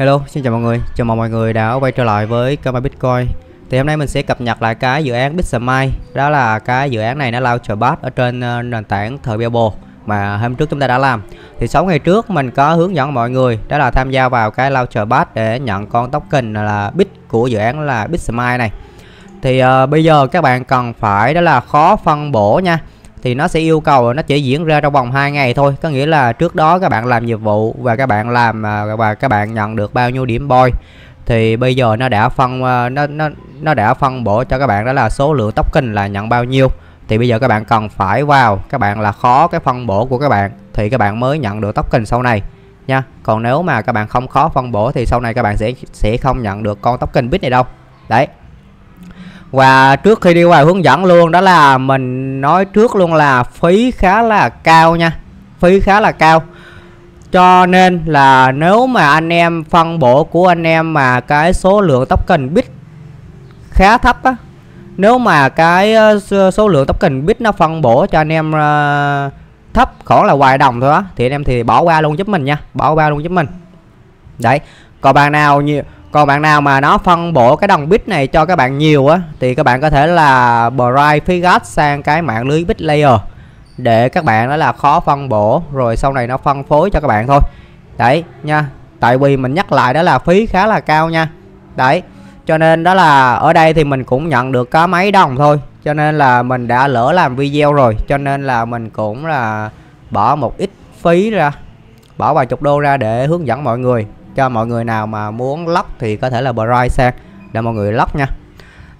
Hello, xin chào mọi người. Chào mừng mọi người đã quay trở lại với kênh Bitcoin. Thì hôm nay mình sẽ cập nhật lại cái dự án Bitsmile. Đó là cái dự án này nó Launchpad ở trên ờ, nền tảng Turbo mà hôm trước chúng ta đã làm. Thì 6 ngày trước mình có hướng dẫn mọi người đó là tham gia vào cái Launchpad để nhận con token là Bit của dự án là Bitsmile này. Thì uh, bây giờ các bạn cần phải đó là khó phân bổ nha thì nó sẽ yêu cầu nó chỉ diễn ra trong vòng 2 ngày thôi. Có nghĩa là trước đó các bạn làm nhiệm vụ và các bạn làm à, và các bạn nhận được bao nhiêu điểm boy. Thì bây giờ nó đã phân à, nó nó nó đã phân bổ cho các bạn đó là số lượng token là nhận bao nhiêu. Thì bây giờ các bạn cần phải vào, các bạn là khó cái phân bổ của các bạn, thì các bạn mới nhận được token sau này nha. Còn nếu mà các bạn không khó phân bổ thì sau này các bạn sẽ sẽ không nhận được con token bit này đâu. Đấy và trước khi đi vào hướng dẫn luôn, đó là mình nói trước luôn là phí khá là cao nha. Phí khá là cao. Cho nên là nếu mà anh em phân bổ của anh em mà cái số lượng token bit khá thấp á, nếu mà cái ờ, số lượng token bit nó phân bổ cho anh em ờ, thấp khoảng là vài đồng thôi á, thì anh em thì bỏ qua luôn giúp mình nha, bỏ qua luôn giúp mình. Đấy, còn bạn nào nhiều còn bạn nào mà nó phân bổ cái đồng bit này cho các bạn nhiều á, thì các bạn có thể là bright phí gas sang cái mạng lưới bit layer để các bạn đó là khó phân bổ, rồi sau này nó phân phối cho các bạn thôi. Đấy nha, tại vì mình nhắc lại đó là phí khá là cao nha. Đấy, cho nên đó là ở đây thì mình cũng nhận được có mấy đồng thôi, cho nên là mình đã lỡ làm video rồi, cho nên là mình cũng là bỏ một ít phí ra, bỏ vài chục đô ra để hướng dẫn mọi người cho mọi người nào mà muốn lóc thì có thể là bright sang để mọi người lóc nha.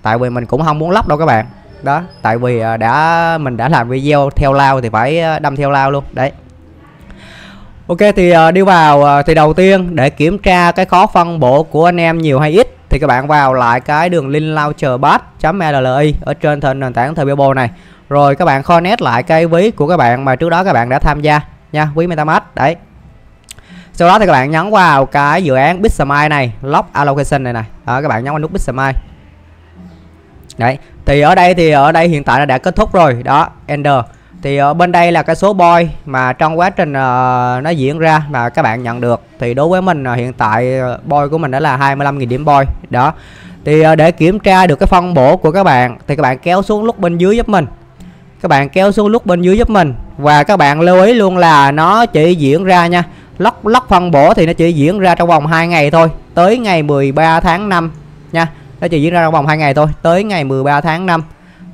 Tại vì mình cũng không muốn lóc đâu các bạn. Đó, tại vì à, đã, mình đã làm video theo lao thì phải à, đâm theo lao luôn. Đấy. Ok, thì à, đi vào thì đầu tiên, để kiểm tra cái khó phân bổ của anh em nhiều hay ít, thì các bạn vào lại cái đường link launcherpad.mli ở trên nền tảng Turbo này. Rồi các bạn connect lại cái ví của các bạn mà trước đó các bạn đã tham gia nha, ví MetaMask. Đấy sau đó thì các bạn nhấn vào cái dự án Bitsmile này lock allocation này này đó, các bạn nhấn vào nút Bitsmile. Đấy thì ở đây thì ở đây hiện tại là đã kết thúc rồi. Đó ender thì ở bên đây là cái số boy mà trong quá trình uh, nó diễn ra mà các bạn nhận được. Thì đối với mình uh, hiện tại ờ, boy của mình đã là 25.000 điểm boy. Đó. Thì uh, để kiểm tra được cái phân bổ của các bạn thì các bạn kéo xuống lúc bên dưới giúp mình. Các bạn kéo xuống lúc bên dưới giúp mình. Và các bạn lưu ý luôn là nó chỉ diễn ra nha lóc lóc phân bổ thì nó chỉ diễn ra trong vòng 2 ngày thôi. Tới ngày 13 tháng 5 nha nó chỉ diễn ra trong vòng 2 ngày thôi. Tới ngày 13 tháng 5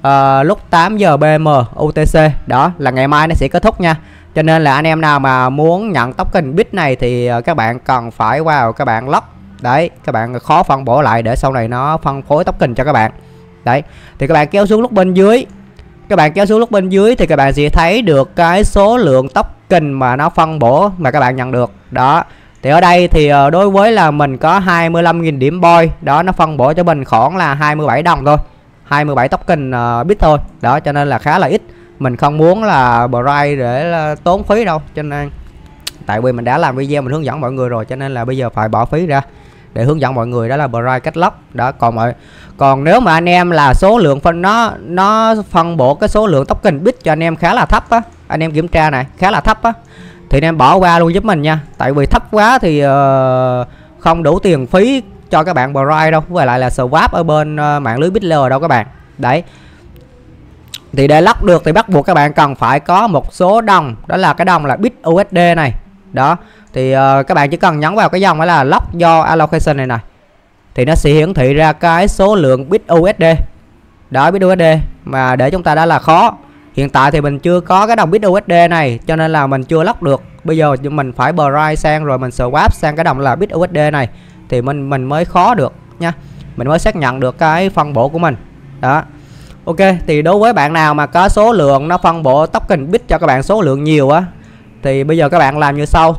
à, ờ, lúc 8 giờ BM UTC đó là ngày mai nó sẽ kết thúc nha. Cho nên là anh em nào mà muốn nhận token bit này thì ờ, các bạn cần phải vào các bạn lóc. Đấy các bạn khó phân bổ lại để sau này nó phân phối token cho các bạn. Đấy thì các bạn kéo xuống lúc bên dưới. Các bạn kéo xuống lúc bên dưới thì các bạn sẽ thấy được cái số lượng token mà nó phân bổ mà các bạn nhận được. Đó. Thì ở đây thì ờ, đối với là mình có 25.000 điểm boy đó nó phân bổ cho mình khoảng là 27 đồng thôi. 27 token uh, bit thôi. Đó cho nên là khá là ít. Mình không muốn là bright để là tốn phí đâu. Cho nên tại vì mình đã làm video mình hướng dẫn mọi người rồi cho nên là bây giờ phải bỏ phí ra để hướng dẫn mọi người đó là bright cách lóc đó còn mọi còn nếu mà anh em là số lượng phân nó nó phân bổ cái số lượng token bit cho anh em khá là thấp á anh em kiểm tra này khá là thấp á thì anh em bỏ qua luôn giúp mình nha. Tại vì thấp quá thì uh, không đủ tiền phí cho các bạn bright đâu với lại là swap ở bên uh, mạng lưới bitler đâu các bạn. Đấy. Thì để lắp được thì bắt buộc các bạn cần phải có một số đồng đó là cái đồng là bit USD này. Đó thì uh, các bạn chỉ cần nhấn vào cái dòng đó là lock do allocation này này thì nó sẽ hiển thị ra cái số lượng bit USD đó bit USD mà để chúng ta đã là khó. Hiện tại thì mình chưa có cái đồng bit USD này cho nên là mình chưa lock được. Bây giờ mình phải bright sang rồi mình swap sang cái đồng là bit USD này. Thì mình mình mới khó được nha. Mình mới xác nhận được cái phân bổ của mình. Đó. Ok thì đối với bạn nào mà có số lượng nó phân bổ token bit cho các bạn số lượng nhiều á thì bây giờ các bạn làm như sau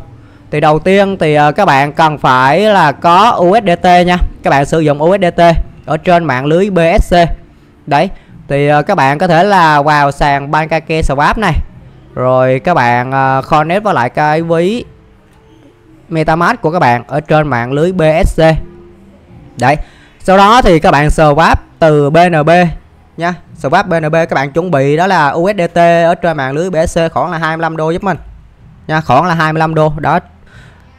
thì đầu tiên thì ờ, các bạn cần phải là có USDT nha. Các bạn sử dụng USDT ở trên mạng lưới BSC đấy, thì ờ, các bạn có thể là vào sàn Bankake Swap này. Rồi các bạn ờ, connect với lại cái ví MetaMask của các bạn ở trên mạng lưới BSC đấy, sau đó thì các bạn swap từ BNB nha. Swap BNB các bạn chuẩn bị đó là USDT ở trên mạng lưới BSC khoảng là 25 đô giúp mình nha, khoảng là 25 đô. Đó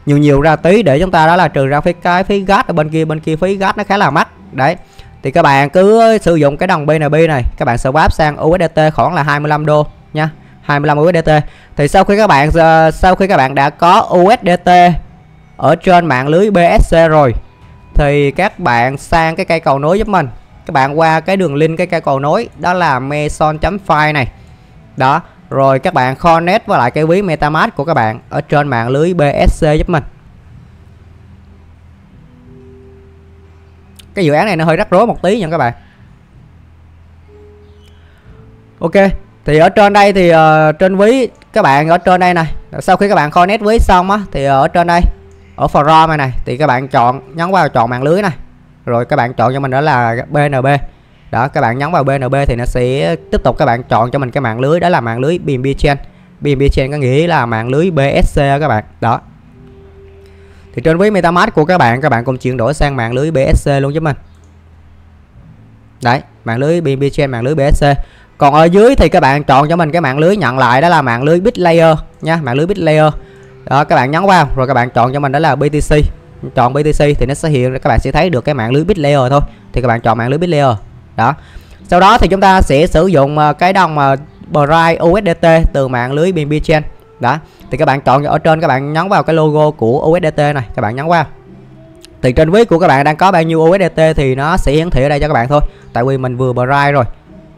nhiều nhiều ra tí để chúng ta đó là trừ ra phí cái phí gas ở bên kia bên kia phí gas nó khá là mắc. Đấy. Thì các bạn cứ sử dụng cái đồng BNB này, các bạn swap sang USDT khoảng là 25 đô nha 25 USDT thì sau khi các bạn ờ, sau khi các bạn đã có USDT ở trên mạng lưới BSC rồi, thì các bạn sang cái cây cầu nối giúp mình. Các bạn qua cái đường link cái cây cầu nối, đó là meson.fi này. Đó rồi các bạn connect với lại cái ví metamask của các bạn ở trên mạng lưới BSC giúp mình. Cái dự án này nó hơi rắc rối một tí nha các bạn. Ok thì ở trên đây thì uh, trên ví các bạn ở trên đây này. Sau khi các bạn connect ví xong á thì ở trên đây ở forum này này thì các bạn chọn nhấn vào chọn mạng lưới này. Rồi các bạn chọn cho mình đó là BNB đó các bạn nhấn vào BNB thì nó sẽ tiếp tục các bạn chọn cho mình cái mạng lưới đó là mạng lưới BNB Chain BNB Chain có nghĩa là mạng lưới BSC các bạn đó thì trên ví MetaMask của các bạn các bạn cũng chuyển đổi sang mạng lưới BSC luôn giúp mình đấy mạng lưới BNB Chain mạng lưới BSC còn ở dưới thì các bạn chọn cho mình cái mạng lưới nhận lại đó là mạng lưới BitLayer nha mạng lưới BitLayer đó các bạn nhấn vào rồi các bạn chọn cho mình đó là BTC chọn BTC thì nó sẽ hiện các bạn sẽ thấy được cái mạng lưới BitLayer thôi thì các bạn chọn mạng lưới BitLayer đó. Sau đó thì chúng ta sẽ sử dụng ờ, cái đồng mà Bright USDT từ mạng lưới BNB Chain. Đó. Thì các bạn chọn ở trên các bạn nhấn vào cái logo của USDT này các bạn nhấn qua thì trên ví của các bạn đang có bao nhiêu USDT thì nó sẽ hiển thị ở đây cho các bạn thôi. Tại vì mình vừa Bright rồi.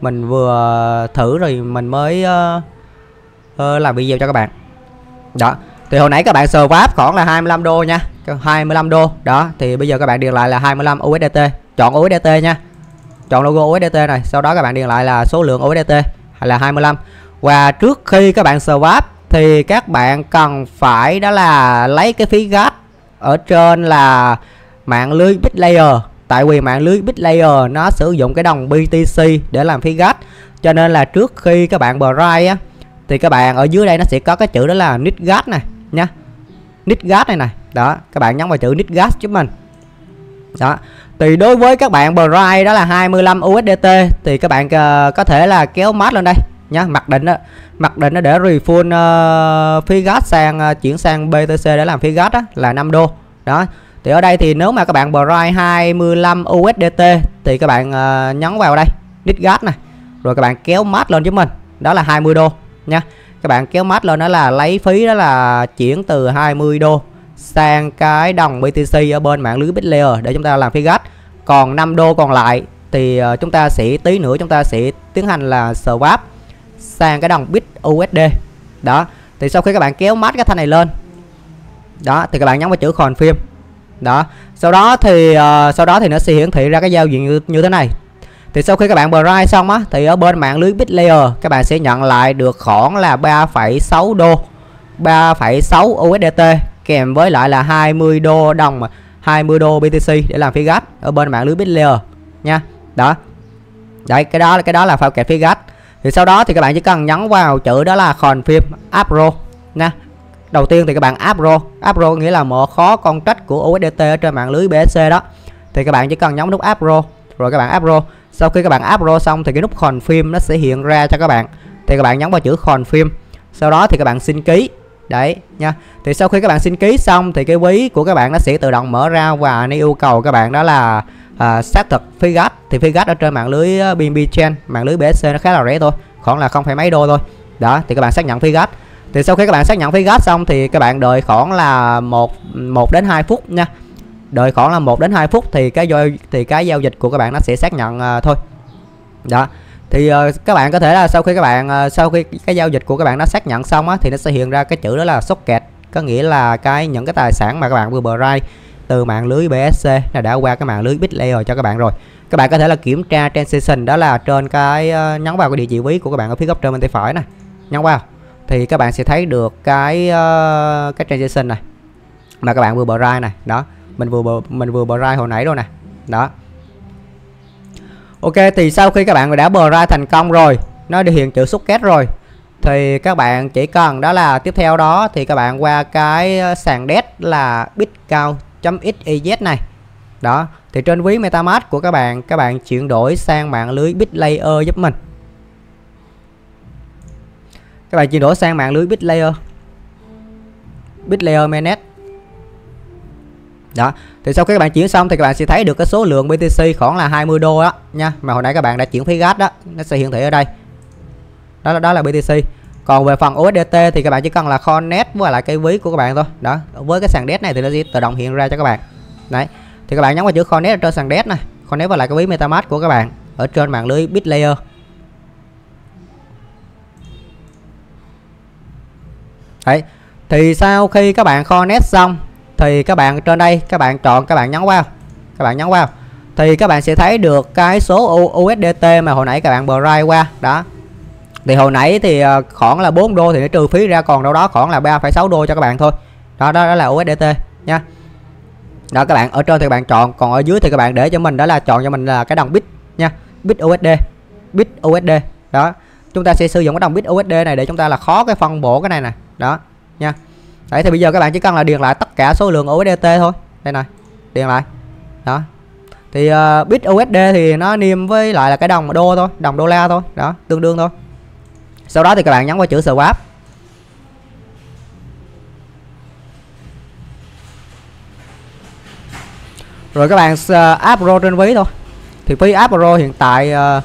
Mình vừa thử rồi mình mới uh, uh, làm video cho các bạn. Đó. Thì hồi nãy các bạn swap khoảng là 25 đô nha. 25 đô. Đó. Thì bây giờ các bạn điền lại là 25 USDT chọn USDT nha chọn logo USDT này, sau đó các bạn điền lại là số lượng USDT hay là 25 và trước khi các bạn swap thì các bạn cần phải đó là lấy cái phí gas ở trên là mạng lưới BitLayer tại vì mạng lưới BitLayer nó sử dụng cái đồng BTC để làm phí gas cho nên là trước khi các bạn bờ á, thì các bạn ở dưới đây nó sẽ có cái chữ đó là nit gas này nha nit gas này này đó, các bạn nhấn vào chữ nit gas giúp mình. Đó thì đối với các bạn Bright đó là 25 USDT thì các bạn uh, có thể là kéo mát lên đây nhá. Mặc định đó mặc định nó để refuel uh, ờ, phí gas sang uh, chuyển sang BTC để làm phí gas đó là 5 đô. Đó thì ở đây thì nếu mà các bạn Bright 25 USDT thì các bạn uh, nhấn vào đây nít gas này. Rồi các bạn kéo mát lên giúp mình đó là 20 đô nha các bạn kéo mát lên đó là lấy phí đó là chuyển từ 20 đô sang cái đồng BTC ở bên mạng lưới BitLayer để chúng ta làm phi gas còn 5 đô còn lại thì ờ, chúng ta sẽ tí nữa chúng ta sẽ tiến hành là swap sang cái đồng bit USD đó thì sau khi các bạn kéo mát cái thanh này lên đó thì các bạn nhấn vào chữ confirm. Đó sau đó thì uh, sau đó thì nó sẽ hiển thị ra cái giao diện như, như thế này. Thì sau khi các bạn bright xong á thì ở bên mạng lưới BitLayer các bạn sẽ nhận lại được khoảng là 3,6 đô 3,6 USDT kèm với lại là 20 đô đồng mà 20 đô BTC để làm phí gas ở bên mạng lưới BitLayer nha. Đó. Đấy, cái đó cái đó là phao kẹp phí gas thì sau đó thì các bạn chỉ cần nhấn vào chữ đó là confirm appro nha. Đầu tiên thì các bạn appro appro nghĩa là mở khó con trách của USDT ở trên mạng lưới BSC đó. Thì các bạn chỉ cần nhấn nút appro rồi các bạn appro sau khi các bạn appro xong thì cái nút confirm nó sẽ hiện ra cho các bạn. Thì các bạn nhấn vào chữ confirm. Sau đó thì các bạn xin ký đấy nha. Thì sau khi các bạn xin ký xong thì cái ví của các bạn nó sẽ tự động mở ra và nó yêu cầu các bạn đó là à, xác thực phí gas thì phí gas ở trên mạng lưới ờ, BNB Chain mạng lưới BSC nó khá là rẻ thôi khoảng là không phải mấy đô thôi. Đó thì các bạn xác nhận phí gas thì sau khi các bạn xác nhận phí gas xong thì các bạn đợi khoảng là một một đến 2 phút nha. Đợi khoảng là 1 đến 2 phút thì cái giao thì cái giao dịch của các bạn nó sẽ xác nhận uh, thôi. Đó thì uh, các bạn có thể là sau khi các bạn uh, sau khi cái giao dịch của các bạn nó xác nhận xong á thì nó sẽ hiện ra cái chữ đó là socket có nghĩa là cái những cái tài sản mà các bạn vừa bờ rai từ mạng lưới BSC là đã qua cái mạng lưới BitLayer cho các bạn rồi. Các bạn có thể là kiểm tra transaction đó là trên cái ờ, uh, nhấn vào cái địa chỉ ví của các bạn ở phía góc trên bên tay phải này nhấn vào. Thì các bạn sẽ thấy được cái uh, cái transaction này mà các bạn vừa bờ rai này đó mình vừa mình vừa bờ rai hồi nãy rồi nè. Đó ok, thì sau khi các bạn đã bờ ra thành công rồi, nó đi hiện chữ xúc kết rồi, thì các bạn chỉ cần đó là tiếp theo đó, thì các bạn qua cái ờ, sàn dead là bitcoin.xyz này. Đó, thì trên ví metamask của các bạn các bạn chuyển đổi sang mạng lưới bitlayer giúp mình. Các bạn chuyển đổi sang mạng lưới bitlayer. Bitlayer mainnet đó. Thì sau khi các bạn chuyển xong thì các bạn sẽ thấy được cái số lượng BTC khoảng là 20 đô á, nha. Mà hồi nãy các bạn đã chuyển phí gas đó nó sẽ hiển thị ở đây. Đó là đó là BTC còn về phần USDT thì các bạn chỉ cần là connect với lại cái ví của các bạn thôi. Đó với cái sàn DEX này thì nó sẽ tự động hiện ra cho các bạn. Đấy. Thì các bạn nhấn vào chữ connect ở trên sàn DEX này. Connect với lại cái ví MetaMask của các bạn ở trên mạng lưới BitLayer. Đấy. Thì sau khi các bạn connect xong thì các bạn trên đây các bạn chọn các bạn nhấn vào. Các bạn nhấn vào. Thì các bạn sẽ thấy được cái số USDT mà hồi nãy các bạn bờ qua. Đó. Thì hồi nãy thì ờ, khoảng là 4 đô thì nó trừ phí ra còn đâu đó khoảng là 3,6 đô cho các bạn thôi. Đó đó, đó là USDT nha. Đó các bạn ở trên thì các bạn chọn còn ở dưới thì các bạn để cho mình đó là chọn cho mình là cái đồng bit nha. Bit USD bit USD đó. Chúng ta sẽ sử dụng cái đồng bit USD này để chúng ta là khó cái phân bổ cái này nè. Đó nha đấy thì bây giờ các bạn chỉ cần là điền lại tất cả số lượng USDT thôi. Đây này điền lại. Đó. Thì uh, bit USD thì nó niêm với lại là cái đồng đô thôi đồng đô la thôi. Đó tương đương thôi. Sau đó thì các bạn nhấn vào chữ swap. Rồi các bạn ờ, uh, áp pro trên ví thôi. Thì phí áp pro hiện tại uh,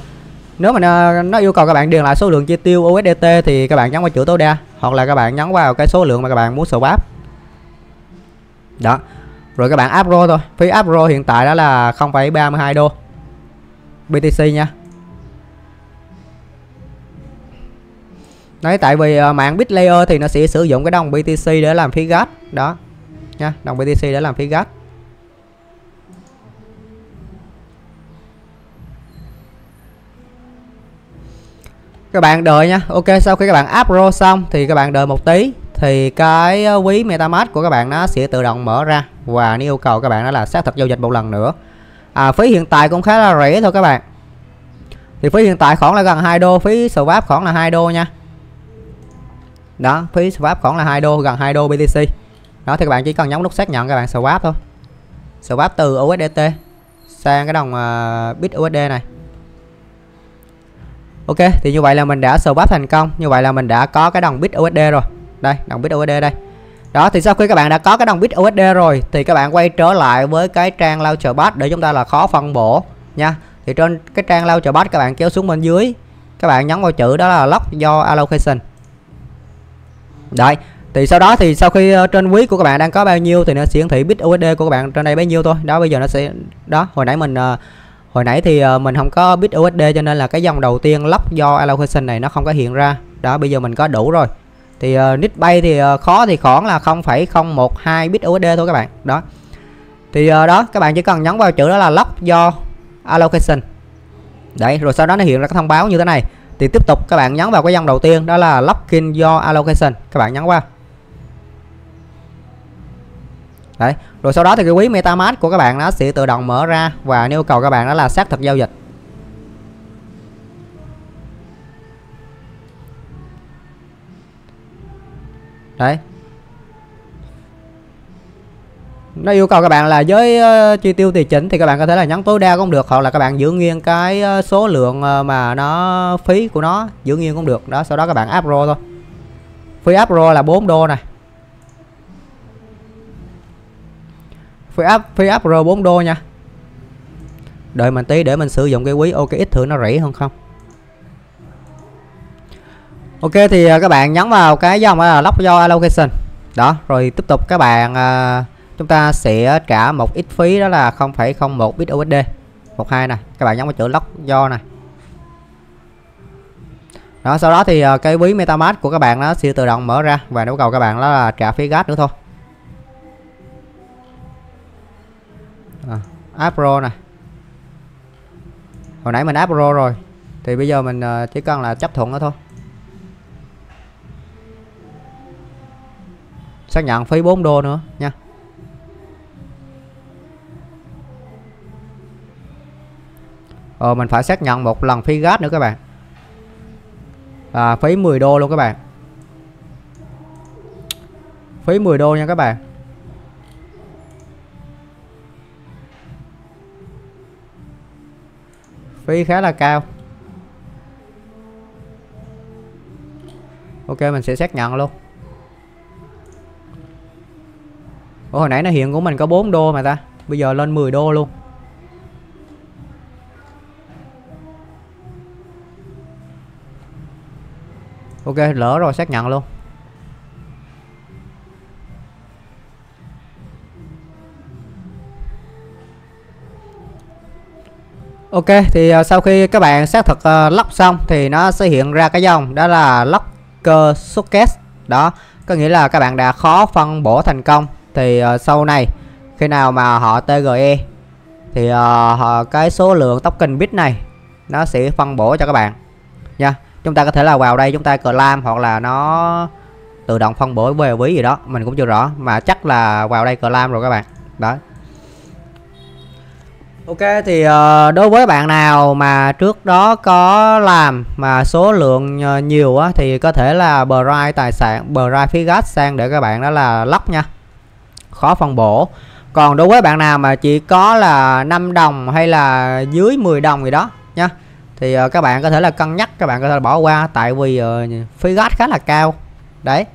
nếu mà nó, nó yêu cầu các bạn điền lại số lượng chi tiêu USDT thì các bạn nhấn vào chữ tối đa hoặc là các bạn nhấn vào cái số lượng mà các bạn muốn swap. Đó. Rồi các bạn áp rô thôi. Phí áp rô hiện tại đó là 0,32 đô. BTC nha. Đấy tại vì ờ, mạng BitLayer thì nó sẽ sử dụng cái đồng BTC để làm phí gas đó. Nha đồng BTC để làm phí gas các bạn đợi nha. Ok sau khi các bạn áp pro xong thì các bạn đợi một tí thì cái ờ, quý metamask của các bạn nó sẽ tự động mở ra. Và nó yêu cầu các bạn đó là xác thực giao dịch một lần nữa. À, phí hiện tại cũng khá là rẻ thôi các bạn. Thì phí hiện tại khoảng là gần 2 đô phí swap khoảng là 2 đô nha. Đó phí swap khoảng là 2 đô gần 2 đô BTC đó thì các bạn chỉ cần nhấn nút xác nhận các bạn swap thôi. Swap từ USDT sang cái đồng uh, bit USD này. Ok thì như vậy là mình đã swap thành công Như vậy là mình đã có cái đồng bit USD rồi Đây đồng bit USD đây đó thì sau khi các bạn đã có cái đồng bit USD rồi thì các bạn quay trở lại với cái trang Launchpad để chúng ta là khó phân bổ nha. Thì trên cái trang Launchpad các bạn kéo xuống bên dưới, các bạn nhấn vào chữ đó là lock do allocation. Đấy, thì sau đó thì sau khi ờ, trên quý của các bạn đang có bao nhiêu thì nó sẽ hiển thị bit USD của các bạn trên đây bấy nhiêu thôi. Đó bây giờ nó sẽ đó, hồi nãy mình uh, hồi nãy thì ờ, mình không có bit USD cho nên là cái dòng đầu tiên lắp do allocation này nó không có hiện ra. Đó bây giờ mình có đủ rồi. Thì ờ, uh, nít bay thì uh, khó thì khoảng là 0,012 bit USD thôi các bạn. Đó. Thì uh, đó các bạn chỉ cần nhấn vào chữ đó là lock do allocation. Đấy rồi sau đó nó hiện ra cái thông báo như thế này. Thì tiếp tục các bạn nhấn vào cái dòng đầu tiên đó là locking do allocation. Các bạn nhấn qua đấy rồi sau đó thì cái quý metamask của các bạn nó sẽ tự động mở ra và yêu cầu các bạn đó là xác thực giao dịch. Đấy. Nó yêu cầu các bạn là với uh, chi tiêu tùy chỉnh thì các bạn có thể là nhấn tối đa cũng được hoặc là các bạn giữ nguyên cái uh, số lượng uh, mà nó phí của nó giữ nguyên cũng được. Đó sau đó các bạn áp pro thôi. Phí áp pro là 4 đô này phí áp phí áp R4 đô nha. Đợi mình tí để mình sử dụng cái quý OKX thử nó rẻ hơn không? Ok thì à, các bạn nhấn vào cái dòng là lock do allocation. Đó rồi tiếp tục các bạn à, chúng ta sẽ trả một ít phí đó là 0,01 bit USD 12 này các bạn nhấn vào chữ lock do này. Đó sau đó thì à, cái ví metamask của các bạn nó sẽ tự động mở ra và yêu cầu các bạn đó là trả phí gas nữa thôi. À, app pro này hồi nãy mình app pro rồi thì bây giờ mình ờ, chỉ cần là chấp thuận nữa thôi. Xác nhận phí 4 đô nữa nha. Ờ mình phải xác nhận một lần phí gas nữa các bạn. À, Phí 10 đô luôn các bạn. Phí 10 đô nha các bạn. Phí khá là cao. Ok, mình sẽ xác nhận luôn. Ủa, hồi nãy nó hiện của mình có 4 đô mà ta. Bây giờ lên 10 đô luôn. Ok, lỡ rồi, xác nhận luôn. Ok thì à, sau khi các bạn xác thực à, uh, lock xong thì nó sẽ hiện ra cái dòng đó là locker socket đó có nghĩa là các bạn đã khó phân bổ thành công. Thì uh, sau này khi nào mà họ TGE thì uh, họ cái số lượng token bit này nó sẽ phân bổ cho các bạn. Nha chúng ta có thể là vào đây chúng ta claim hoặc là nó tự động phân bổ về ví gì đó mình cũng chưa rõ mà chắc là vào đây claim rồi các bạn. Đó Ok thì ờ, đối với bạn nào mà trước đó có làm mà số lượng ờ, nhiều á thì có thể là bright tài sản bright phí gas sang để các bạn đó là lóc nha. Khó phân bổ. Còn đối với bạn nào mà chỉ có là 5 đồng hay là dưới 10 đồng gì đó nha thì uh, các bạn có thể là cân nhắc các bạn có thể là bỏ qua tại vì uh, phí gas khá là cao. Đấy.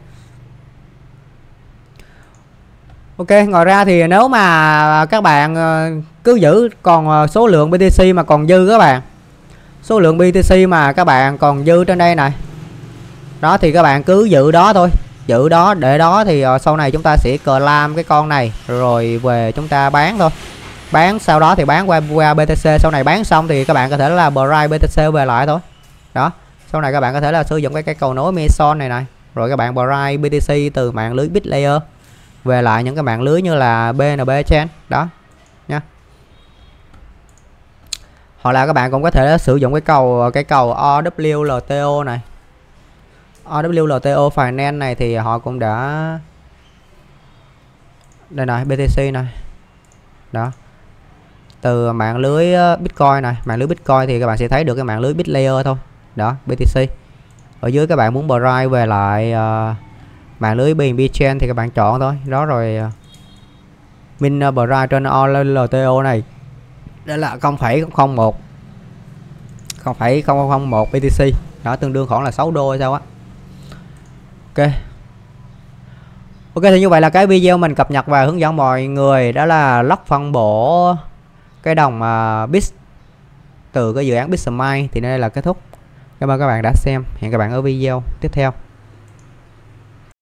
Ok, ngoài ra thì nếu mà các bạn cứ giữ còn ờ, số lượng BTC mà còn dư các bạn. Số lượng BTC mà các bạn còn dư trên đây này. Đó thì các bạn cứ giữ đó thôi. Giữ đó, để đó thì ờ, sau này chúng ta sẽ claim cái con này Rồi về chúng ta bán thôi. Bán sau đó thì bán qua, qua BTC Sau này bán xong thì các bạn có thể là bright BTC về lại thôi. Đó Sau này các bạn có thể là sử dụng cái cây cầu nối Meson này này. Rồi các bạn bright BTC từ mạng lưới BitLayer về lại những cái mạng lưới như là BNB Chain. Đó nha hoặc là các bạn cũng có thể sử dụng cái cầu cái cầu OWLTO này. OWLTO Finance này thì họ cũng đã đây này BTC này. Đó. Từ mạng lưới ờ, Bitcoin này. Mạng lưới Bitcoin thì các bạn sẽ thấy được cái mạng lưới BitLayer thôi. Đó BTC ở dưới các bạn muốn bright về lại uh, mạng lưới BNB Chain thì các bạn chọn thôi. Đó rồi ờ, uh, min bright trên LTO này đó là 0,01 0,001 BTC đó tương đương khoảng là 6 đô hay sao á. Ok. Ok thì như vậy là cái video mình cập nhật và hướng dẫn mọi người đó là lóc phân bổ cái đồng à, uh, bit từ cái dự án Bitsmile thì đây là kết thúc. Cảm ơn các bạn đã xem. Hẹn các bạn ở video tiếp theo.